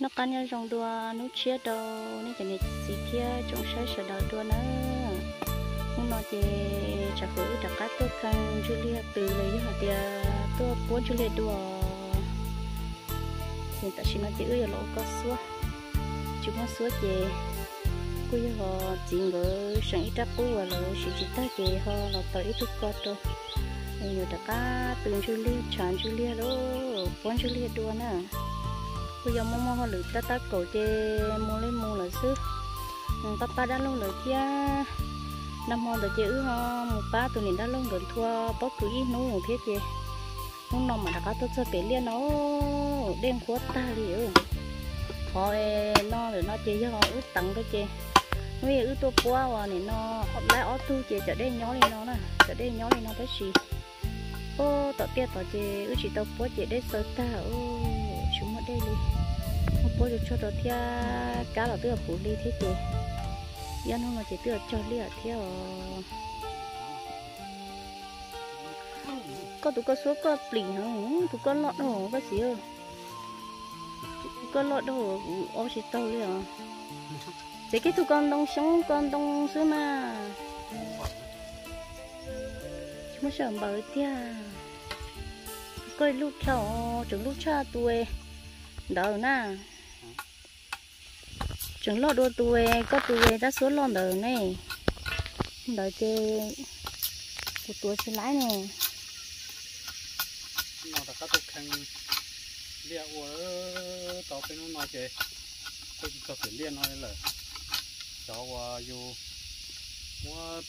nó cá nhân trong đua nó chia đầu nên cái này chỉ kia, trong sai sửa đầu đua nữa không nói về trả khử trả cá tôi khăn Julia từ lấy họ thì tôi muốn Julia đua hiện tại xin nó chỉ ơi lỗ có xua? Chúng nó xua về cô họ chỉ ngỡ sáng ít đáp cô lỗ chỉ chỉ ta về họ là tới ít có thôi nhiều chả cá từ Julia chán Julia đó muốn Julia đua nữa cứ giống mong mong họ ta ta cổ chê mua lên mua là xứ. Ừ, Papa đã lâu rồi kia năm hôm được chữ ho một ba tụi mình đã lâu rồi thua. Bóc cứ ít nấu một thiết chê. Không nào mà đã có tốt cho kể liên nó đen khuất ta liệu, họ nó rồi nó chê cho họ ướt tặng cái chê. Nuôi ướt tôi qua và này nó. Lại ót tu chê trở đây nhó lên nó nè trở đây nhó lên nó cái gì ô tọt tiệt tọt chê ướt chỉ tao bố chê đây sơ ta ô chúng ở đây đi một bữa được cho đó theo cá là tựa phủ đi thế chứ yên hôm mà chỉ tựa cho đi theo có tụi có số có bình không tụi có lọt đồ có gì không tụi có lọt đồ ô chỉ tàu đi à? Để cái tụi con đông sống, con đông xưa mà chúng sợ bờ tia coi lúc cháu chúng lúc cha tuổi đỡ na chúng lo đua tuổi có tuổi đã xuống lo đời này đời chê của tuổi sẽ lái này nó đã cắt được khăn lia ở tàu bên nó nói chê. Tôi chỉ có thể lia nói là cháu và dù mua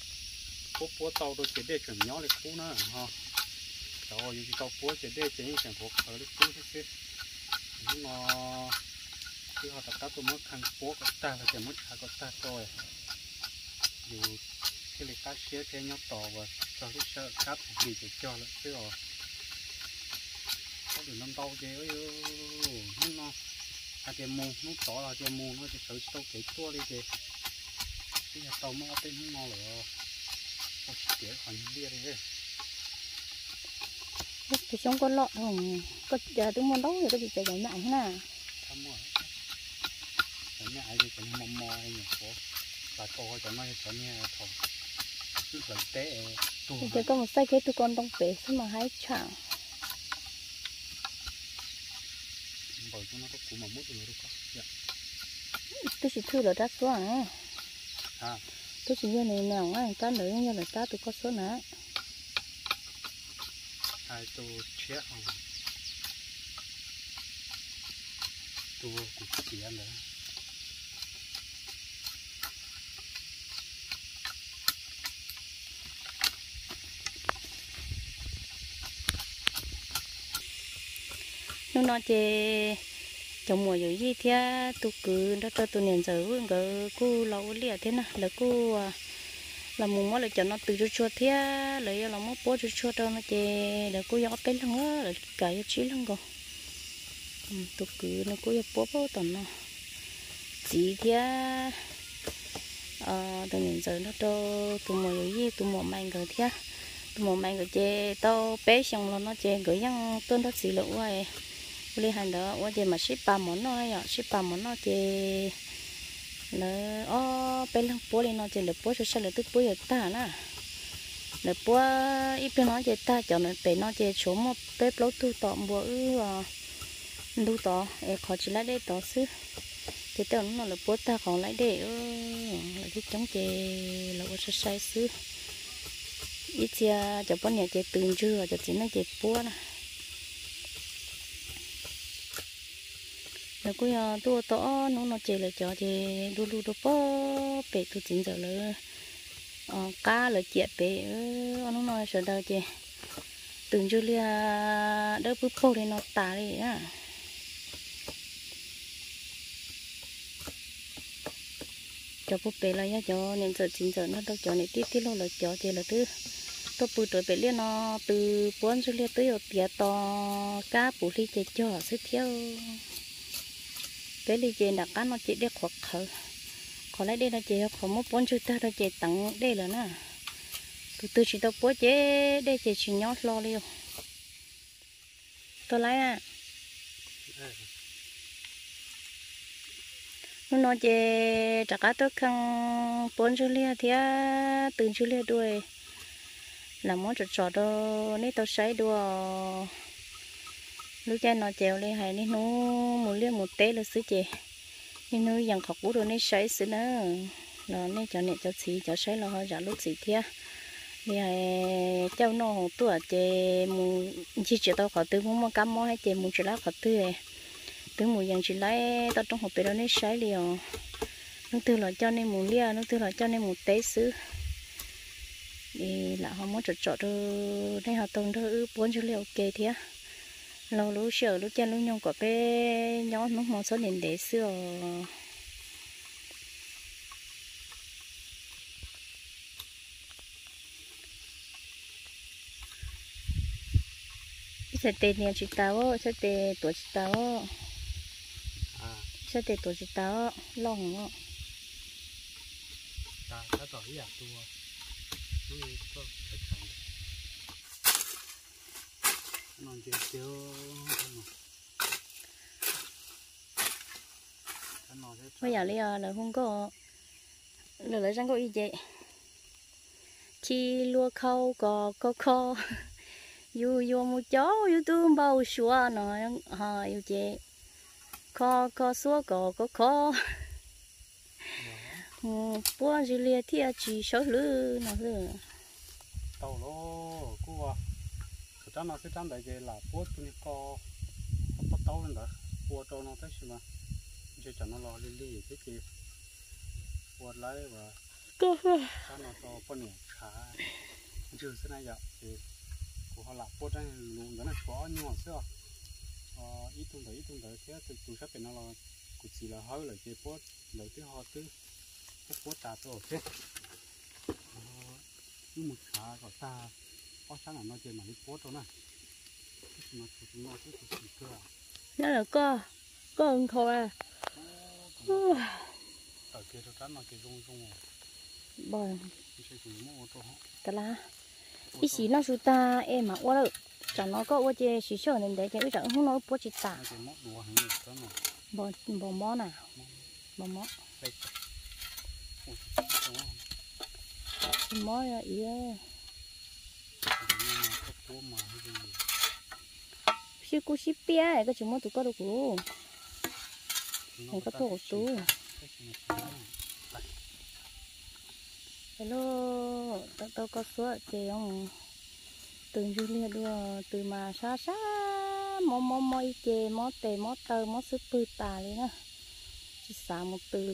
phố phố tàu tôi chỉ để chuẩn nhỏ để cũ nữa ha. Cháu dù chỉ tàu phố chỉ để chỉ những sản phẩm ở để cũ thế nó khi họ tập tôi mất khăn bố có ta là chỉ mất khá có ta thôi dù cái lịch cá xía cái tỏ và cho lúc sợ cáp thì chỉ cho là chứ rồi có được năm tàu chứ. Nó nó à cái mù nó tỏ là cái mù nó chỉ sợ tàu cái tua đi kì, bây giờ tàu nó tên nó là có chỉ còn bia đi thì sống có lọt không? Có giờ tôi muốn đấu thì có gì chạy chạy nặng thăm rồi. Chạy nhại thì chạy mò mò nhỉ phố và to cho nó cho nghe thầu cứ phải té tu thì có một sai cái tụi con đông bể xong mà hái chẳng bởi cho nó có cú mà mút rồi đâu có dạ. Tôi chỉ thư là đắt số à. Tôi chỉ như này nào á ta nữa như là ta tụi có số nữa hai tô chết không tu cũng tiền nữa nó nói chê trong mùa rồi gì thế tôi cứ đó cho tôi niệm giờ vương cái cô lâu liệt thế nào, là cô là mùng mới là cho nó từ cho chua thế lấy là mới bố cho chua cho nó chè để cô gió cái lăng á là cái chí lăng còn tôi cứ nó cô gió bố bố tầm nó. Chỉ thế ờ từ nhìn giờ nó cho tu mồi gì tu mồi mang rồi thế tu mồi mang rồi chè tao bé xong là nó chè gửi nhang tôi đã xì lỗ rồi. Lấy hàng đó qua chè mà ship ba món nó ấy ship ba món nó thì nó ô, bên lăng bố lên nó chỉ là bố sẽ sao là tức bố giờ ta nè là bố ít bên nó thì ta cho nó bên nó thì số một bếp lấu tu tọ bố ư ờ, à tu tọ em khó chỉ lấy để tọ xứ. Thì tao nó là bố ta còn lấy để ư là cái chống chè, là bố sẽ sai xứ. Ít chia cho bố nhà chè từng chưa cho chỉ nó chè bố nè là cuối à tôi tỏ nó ờ, nó chơi là cho thì đu đu đu po bể tôi chỉnh giờ là cá là chẹt bể nó nói sợ đâu chơi từng chưa lia đỡ bút bô thì nó tả đi, á. Cho bút bể là cho nên giờ chỉnh giờ nó đâu cho này tít tít lâu là cho chơi là thứ tôi bự tuổi bể liên nó, từ bốn số liên tới ở tiệt to, cá bù ly chơi cho sức theo cái đi chơi đặt cá nó chỉ để khoác khờ còn lấy đây là chè không mất bốn chút ta là chè tặng đây là nè từ từ chỉ tao bố chế đây chè chỉ nhót lo liêu tôi lấy à nó nói chè trả cá tôi khăn bốn chút lia thì từng chút lia đuôi là món trò trò đâu nếu tôi sấy đuôi lúc cha nó chèo lên hay nên nó một liếc một té là sứ chè. Nên nó dần học bút rồi nên sấy sứ nữa nó nên cho nên cho xí cho sấy là họ giả lúc xí thia. Thì à, cháu nó hồ tuổi chè mù chỉ chỉ tao khóc tư muốn mua cắm mua hay chè mù chỉ lá khó tư từ mùa dần chỉ lấy tao trong hộp bê đó nên sấy liền nó từ là cho nên mù lia, nó từ là cho nên mù té xứ. Thì, là họ muốn chọn chọn được nên họ tông được bốn chỗ liệu kê thế lâu lúc sợ lúc chân lúc nhung có bé nhỏ nó một số nền để xưa sẽ tên nhà chị tao sẽ tên tuổi chị tao sẽ tên tuổi chị tao lòng á. Ta ta tỏi à tua nó chỉ tiêu bây giờ là là không có là lấy răng có ý vậy chi lúa khâu có có kho yu yu một chó yu tu bao xua nó ha yu chị kho kho xua có có kho bữa gì liền thì chỉ số lư nó lư tàu lô cua à cho nó sẽ trang đại cái là bữa tụi nó có có tàu lên đó bữa cho nó tới mà chỉ cho nó lo lên đi cái gì bữa lấy và cho nó to con nhẹ khá chưa thế này vậy thì của họ là bữa đây luôn đó là có nhưng mà xưa ít tung đấy ít tung đấy thế từ từ sắp bên nó là cũng chỉ là hơi là cái bữa lấy cái họ thứ cái bố ta tổ thế nhưng một khá có ta sáng là nó chơi mà đi phố đó nè nó cái tụi cơ à là có có ưng thôi à. Ở kia nó cắn mà kia rung rung bò. Cái gì mua ô ít xí nó chúng ta em mà quá được chẳng nó có quá chơi xí sợ nên để cái chẳng không nó bố chỉ ta bò bò mó nào bò mó. Mó à, ra ý xí bia cái chúng nó tụi có được cú này có tổ tú hello, tao tao có số chị không từ Julia đua từ mà xa xa mò mò mò chè mò tè mò tơ mò súp bự tà đi nè chỉ xả một từ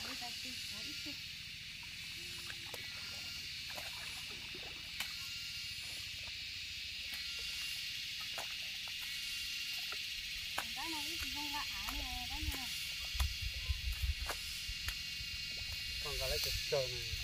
còn cái lấy chụp trời này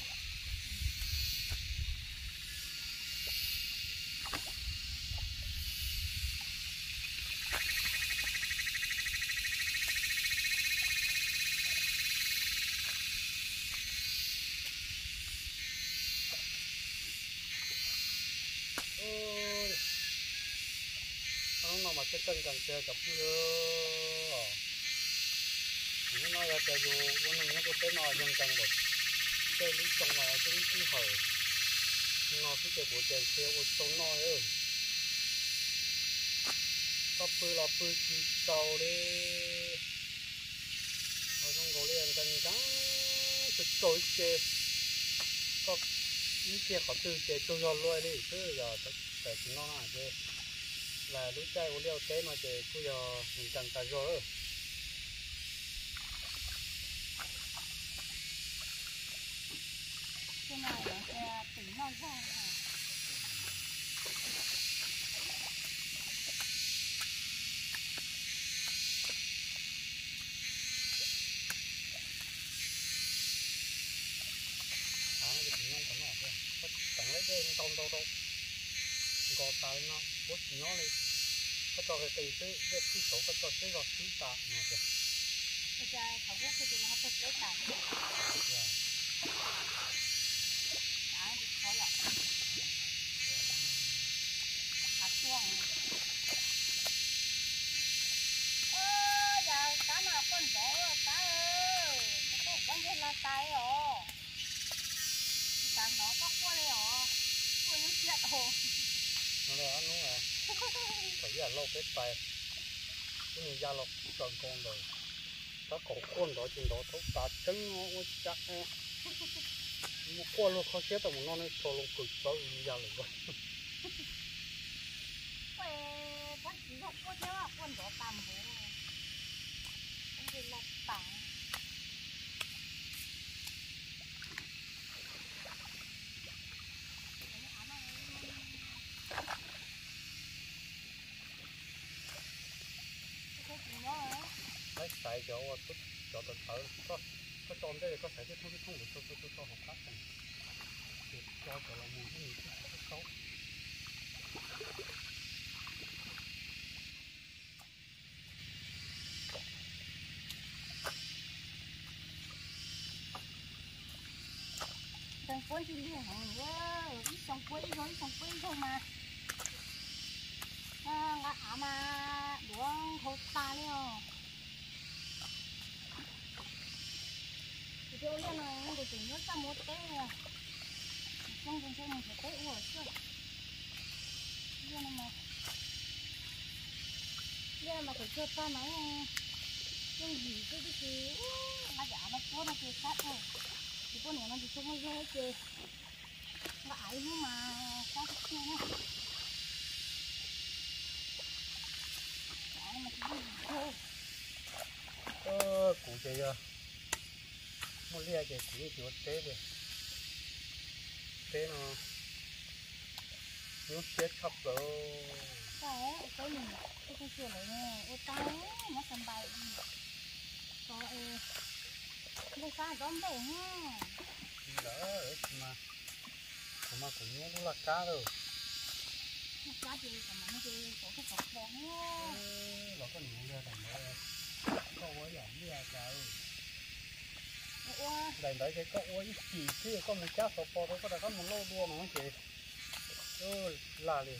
nó mà cái chân càng chơi chụp chưa nó nói là cái dù con này nó có cái cái dân càng một. Cái lúc trong mà cái lúc thứ hồi nó cái cái của chơi xe ở trong nó ơi có bự là bự chỉ tàu đi. Nó không có liền cần trắng cái tối chơi có những kia có từ chơi tôi cho luôn đi chứ giờ tại chúng nó là chơi là lũ chai của liêu thế mà chỉ cú giờ mình cần cả rồi cái này là tính non ra Hãy subscribe cho kênh Ghiền Mì Gõ Để không bỏ lỡ những video hấp dẫn 我只要嘞，他找个对手，那对手他找这个手打，你看。这家炒股这个他不手打。对啊。哪里炒了？他撞了。哦呀，咱那混多了，咱哦，不过关键那呆哦，咱老搞过来哦，不能接哦。Rồi nó ăn đúng rồi phải giờ lâu cái tay cái này ra lâu tròn con rồi nó cổ con đó trên đó thấu tạ trứng nó chắc e một con luôn khó chết rồi nó nó cho luôn cực đó ra rồi vậy quê bắt chỉ học qua chứ con đó tầm bố con đi là tặng Cái gì đó hả? Lấy xài cho tôi cho tôi thở. Có có tròn đây có thể cái thông cái được tôi tôi cho học khác này. Cho cho là mùi cái gì cái xấu. Thằng quân thì liền hẳn nhớ, xong quấy rồi, xong quấy thôi mà. À, ngã mà đuông hột ta đi Thì Ờ, chỗ liên này, để tỉnh nước ta một tế nè. Không cần chơi mình phải tế ủa chưa. Mà. Liên mà phải chơi ta nói không gì cái cái gì, nó giả nó cố nó chơi sát thôi thì con này nó bị không có dễ chơi nó nhưng mà sao thế nha, nữa mà cái gì thôi ơ cụ chị một lia chị chỉ chị tế đi tế nó nó chết khắp rồi sao cái mình cái cái chuyện này nè ô tay nó sầm bài đi có ê đây sao đón đây ha đỡ đấy mà mà cũng nhớ nó là cá rồi cá gì còn mà nó chơi có cái cọc bóng ha nó có nhiều ra thành đó có quá giảm ra à trời đây đấy, cái cậu ấy chỉ khi có một chát sổ po thôi, có đã có một lô đua mà không chị ơ là liền.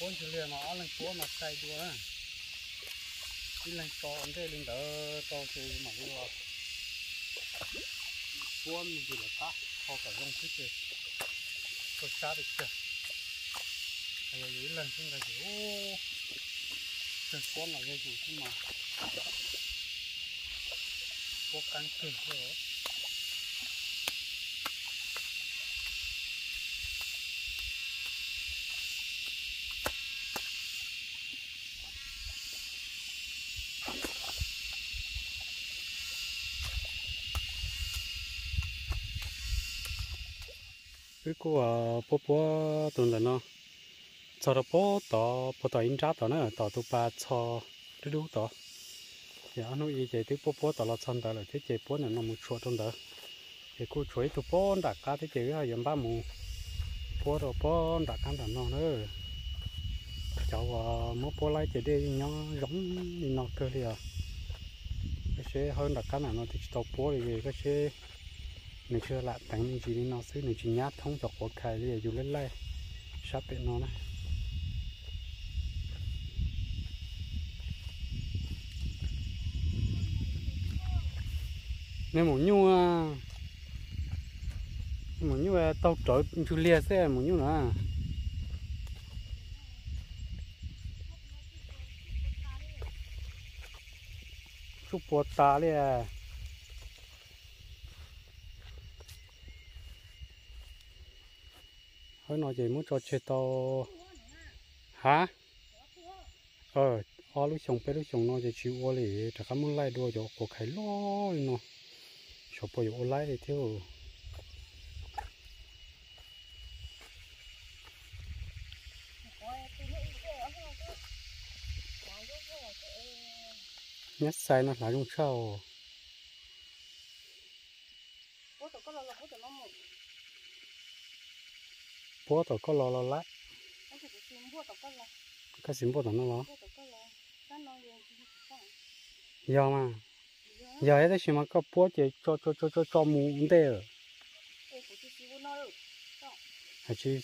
Cuốn chỉ liền mà ăn lên cuốn mà say đua á. Đi lên con cái lên đỡ, to thì mà đua cuốn gì là khác họ cả dùng thích gì có xa được chưa? Bây giờ nghĩ lần xuống cái gì ô cái cuốn là cái gì chứ mà. Có cắn cứng rồi cái cô bố bố tuần là nó cho nó bố tỏ bố tỏ in ra tỏ nữa tỏ tụ ba cho cái đủ tỏ thì anh nói gì thì bố bố tỏ là chân tỏ là thế chế bố này nó một chuột trong đó thì cô chuối tụ bố đặt cá thế chế cái yếm ba mù bố rồi bố đặt cá đó nó nữa cháu mua bố lại chế đi nhỏ giống nó cơ đi à cái xe hơn đặt cá nào nó thì tàu bố thì cái xe mình chưa lại tặng mình chỉ đi nó xứ mình chỉ nhát thông dọc của khai đi dù lên lại sắp bên nó này nên một nhu một nhu tàu trở chú lia xe một nhu nữa chúc bột ta เขาหน่ยใจมุดจอดเชตอฮะเอออลูกชงไปลูกชงนาอจะชิวอเลยแต่ข้ามึงไล่ด้วยจะกดไข่ลอยเนาะชอบไปอยู่ไล่เลยเที่ยวยัดใส่นะหลายลุงเช่า bố tổ có lo lo lá cái xin bố tổ nó lo giờ mà giờ ấy thì mà có bố chỉ cho cho cho cho cho mù vấn đề rồi à chứ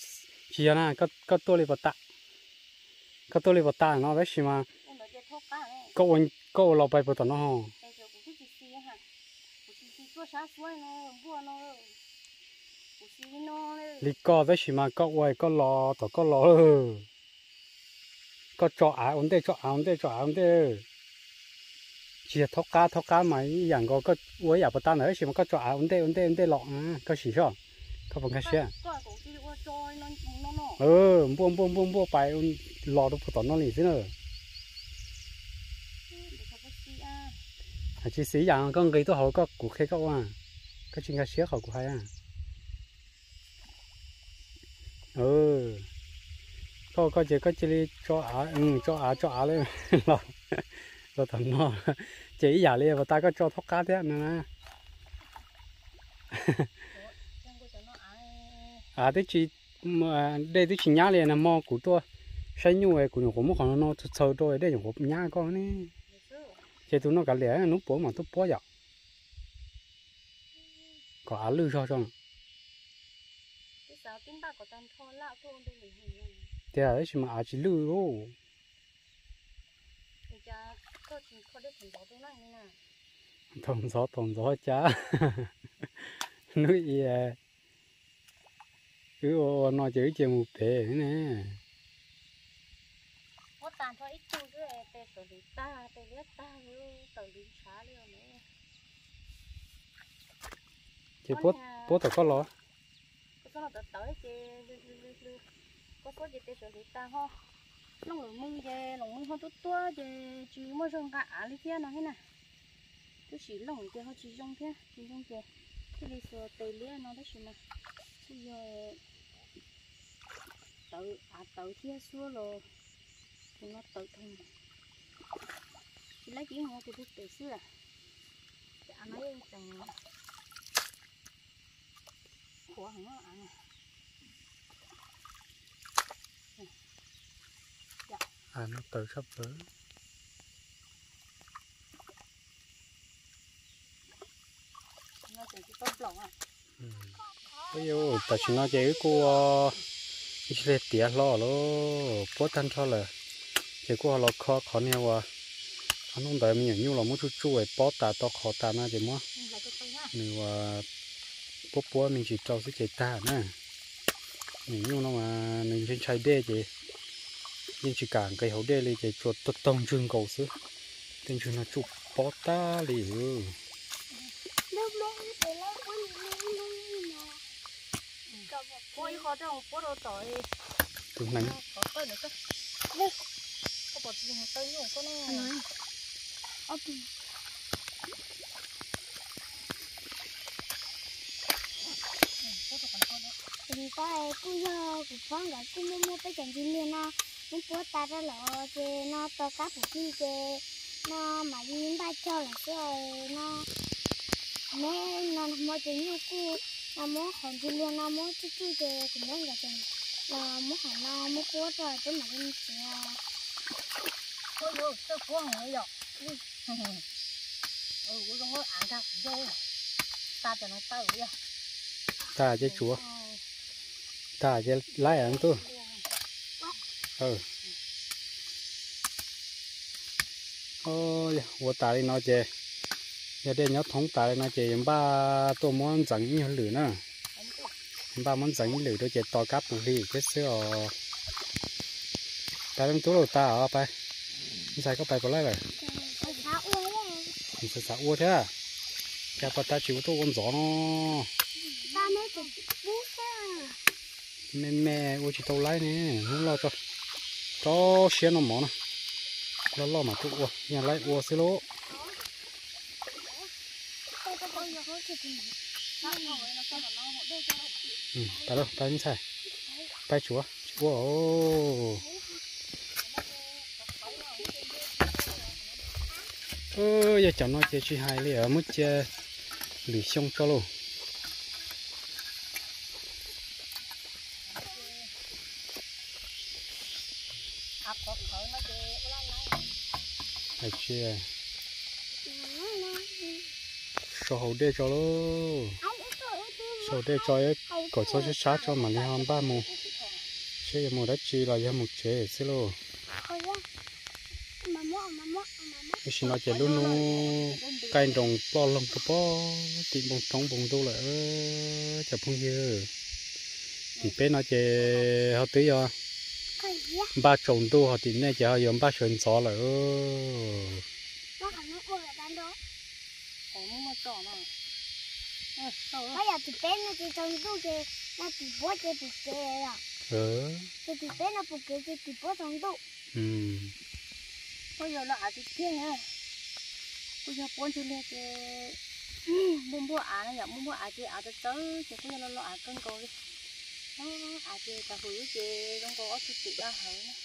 chỉ là có có tôi lấy vào tạ có tôi lấy vào tạ nó đấy mà có quên có lò bài vào tao nó hả lý có với chỉ mà có quay có lò tỏ có lò có cho á ổn tê cho á ổn tê cho á ổn tê. Chỉ thóc cá thóc cá mà dạng có có quay giả bờ tan nữa chỉ mà có cho á ổn tê ổn tê ổn tê lọ ừ, có chỉ cho có phần cái xe ừ buông buông buông buông phải lò đâu phải tỏ nó lì thế nữa chỉ sĩ dạng con người tôi hỏi có cụ khi các bạn à? có chuyện cái xe khỏi cụ hay à? Ừ. Có có chỉ có chỉ cho á ừ cho á cho á lên rồi. Rồi thằng nó. Chỉ giả liền và ta có cho thóc cá thế nữa à thế chỉ mà, đây chỉ nhá liền là mò của tôi. Sai nhu ấy, của nó cũng còn nó sâu rồi đây cũng nhá con này chỉ tụi nó cả lẻ nó bố mà tôi bó dạo. Có á lư cho cho thế là đấy mà á chỉ lư ô thòng gió thòng gió chá. Núi à cứ ô nó chữ chè một bể nè. Có tàn thôi ít tu chứ tê tờ lý ta tê liết ta với tờ lý xá liệu nữa chị bố bố tao có lo. có nó tờ tới chê có có gì tới tờ lý ta ho nó ngồi mưng về lòng mưng ho tốt tua về chứ mua rong cả lý kia nó thế nè tôi chỉ lòng kia họ chỉ rong thế chỉ rong kia cái lý số tê lý nó đó chứ mà bây giờ tự à tự kia xua rồi thì nó tự thân chỉ lấy chỉ ngô thì tôi tự xưa à nói rằng chả mấy tầng của nó ăn à nó tự sắp tới nó chỉ tôm lỏng à bây giờ ta chỉ nói cái cô chỉ để tiệt lo lo bố tan cho là chỉ cô lo khó khó nhau à anh không đợi mình nhiều là muốn chú chú ấy bó ta to khó ta na chỉ mua mình và bố bố mình chỉ cho cái chạy ta nè mình nhung nó mà mình trên trái đê chỉ nhưng chỉ cản cái hậu đê li chỉ chuột tất tông trường cầu xứ tên trường là chụp bó ta li ừ Ôi khó trong bố đồ tỏi từ nắng có tới nữa cơ có bột gì tới nhiều có nó ốc bố đồ còn con có thì ta cú yo cú phong cả cú mua mua tới chẳng gì liền nó muốn bố ta ra lọ chê nó to cá phủ chi chê nó mà đi ba cho là chơi nó mẹ nó mua chê như cú nó muốn còn gì liền nó muốn chút chút chê cũng muốn cả chừng là muốn hỏi nó muốn bố rồi tới mà đi chê ôi yo tôi có người rồi ừ tôi không có ăn ra vô ta cho nó tới vậy ta chứ chúa ta chứ lái ăn tôi ừ ôi我打的那些有点要通打的那些人把多么整一缕呢ba món整一缕都只多夹不离cái sữa ta đang túi ta ở bay không sai có bay có lại rồi sao uống đấy không sai sao uống thế à cái bắt ta chịu tôi con Mẹ mẹ uống chỉ tàu lái nè, không lo cho. Cho xe nó mỏ nè. Lo lo mà tụ uống nhà lái uống xí lỗ. Ừ ta đâu, ta như sai bay chúa wow ơ, giờ chẳng nói chơi chơi hai liền mất chơi lì xong cho luôn áp có khởi nó chê hậu đê cho luôn số đê cho ấy. Có số chết sát cho mà đi ham ba mù. Chơi mù đất chi là giờ một chế xí lô. Mà mua cái xin nói chơi luôn luôn cây đồng po lông cái po tìm bông trống bông tu lại chả phong dơ. Thì bé nói chơi họ tí rồi ba trồng tu họ này chơi họ dùng ba sườn gió lại nó còn nó uống ở bên đó. Ổ mua mà. Trỏ mà bây giờ thì bé nó chỉ trong tu thì nó chỉ bố chỉ bị kê rồi ờ. Thì thì bé nó bị kê thì chỉ bố trong tu ừ. Bây giờ là thịt thiên ha bây giờ bốn chục lên cái mua mua ăn này mua mua ăn thì ăn được tới. Chỉ bây giờ nó lo ăn cân cầu đi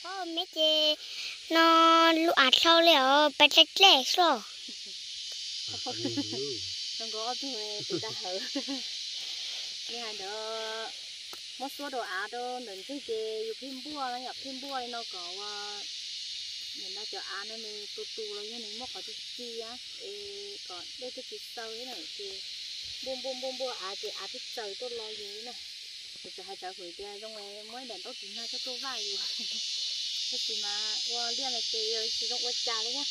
có mấy chị nó lụa sau liệu bé chết lẻ rồi ờ, nó có chút chút ra hở nhà đó một số đồ ăn đó mình cái gì dùng phim bùa nó nhập phim bùa nó có mình đã cho ăn nó nên tu tu rồi nhưng mà có chút chi á. Còn đây cái chút sâu thế này thì bùm bùm bùm bùa à thì à thích sâu tôi lo gì này thực ra hai cháu gửi tiền trong ngày mới đèn tốt tính ra cho tôi vài rồi thế thì mà qua liên là chị sử dụng qua trà đấy nhá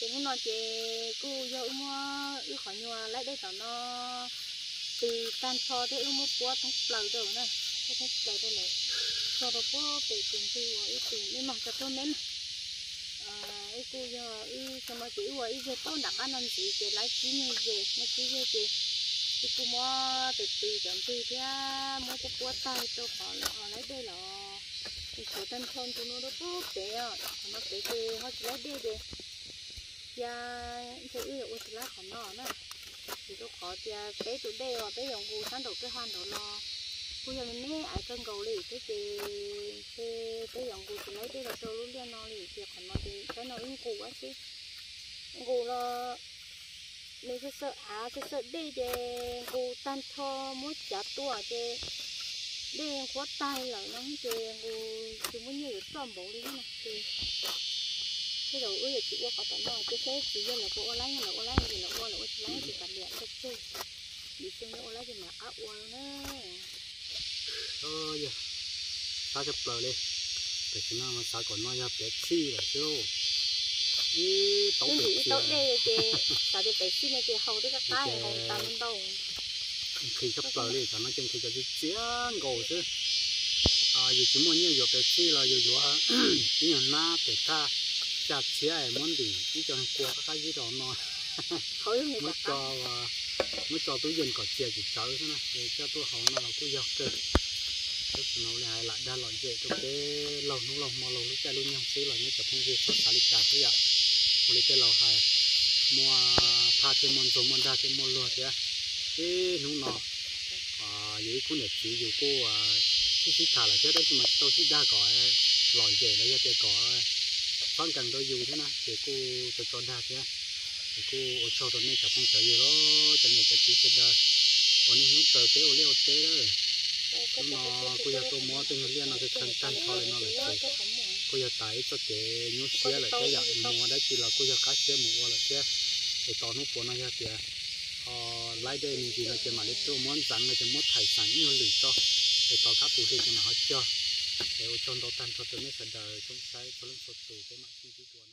chị muốn nói chị cô yêu mua yêu khỏi nhua lại đây tao nó từ tan cho thế yêu mua búa thằng lầu rồi nè cái thằng lầu đây này cho nó búa từ cùng từ và yêu từ nên mà cho tôi nên ấy cô giờ ý sao mà chị vừa ý về tao đặt ăn ăn gì về lấy chín như về nó chín như về thì cô mua từ từ chậm từ thế à, mua cho búa tay cho họ họ lấy đây là thì số tân thôn tụi nó đó bút để à nó để thì họ chỉ lấy đây để dạ, ya thì ý là chỉ lấy họ nó nữa thì nó khó thì bé tụi đây họ bé dòng cù sáng đầu cái hoàn đầu lo cô giờ mình nè ai cần cầu đi cái gì thì bé dòng cù chỉ lấy đây là cho luôn cho nó đi thì còn nó thì cái nó in cù á chứ. Cù là mình sẽ sợ à sẽ sợ đi để cù tan cho muốn chặt tua để để có tay là nó để cù chỉ muốn nhiều tôm bổ đi mà. Thì cái đầu ơi, chị qua có tận nó cái xe chỉ là cô lấy là cô lấy thì là cô là cô lấy thì cả điện thật sự. Đi xem cô lấy thì mà áo quần nữa thôi giờ ta chụp lời đi. Để cho nó mà sao còn nó ra, bé chi là chứ ý tổng nhưng biệt thì chi tốt đây thì tại vì bé xin này thì hầu tới các cái hầu tầm đâu khi chụp lờ đi cho nó chân khi cho đi chiến gồ chứ à giờ chúng muốn nhiều bé chi là giờ giờ ý là na bé ta chặt chia em muốn đi ý cho nó qua cái gì đó nó hầu mới cho à, mới cho tôi dùng có chia chỉ cháu thế này để cho tôi hậu nó là tôi dọc cơ lúc nó lại lại đa loại về tôi cái lầu nó lầu mà lầu lúc chạy luôn nhau xí là nó chụp không gì xả đi trả thế ạ một cái lầu hai mua pha thêm món giống món đa thêm món lúa thế cái nung nọ à dưới cũng đẹp chỉ dù cô à chỉ chỉ thả là thế đó nhưng mà tôi chỉ đa có lòi về đấy cái có phân cần tôi dùng thế nào thì cô tôi cho đa thế thì cô ở sau đó này chẳng không chờ gì đó cho nên cho chỉ cái đó còn nếu nó tờ tế ở leo tế đó nó cô giờ tôi mua tên liên nó cái thân tan cho lên nó là gì cô giờ tải cho cái nhú xía là cái dạng mua đấy chỉ là cô giờ cá xía mua là cái để tao nó bỏ nó tiền ờ lấy đây mình chỉ là cái mà để tôi muốn rằng là cái muốn thải sản như lử cho. Để tao cá phụ thì cái nào chưa để cho nó tan cho tôi mới sẽ đời trong sai cho lên sốt tù cái mà chi tuần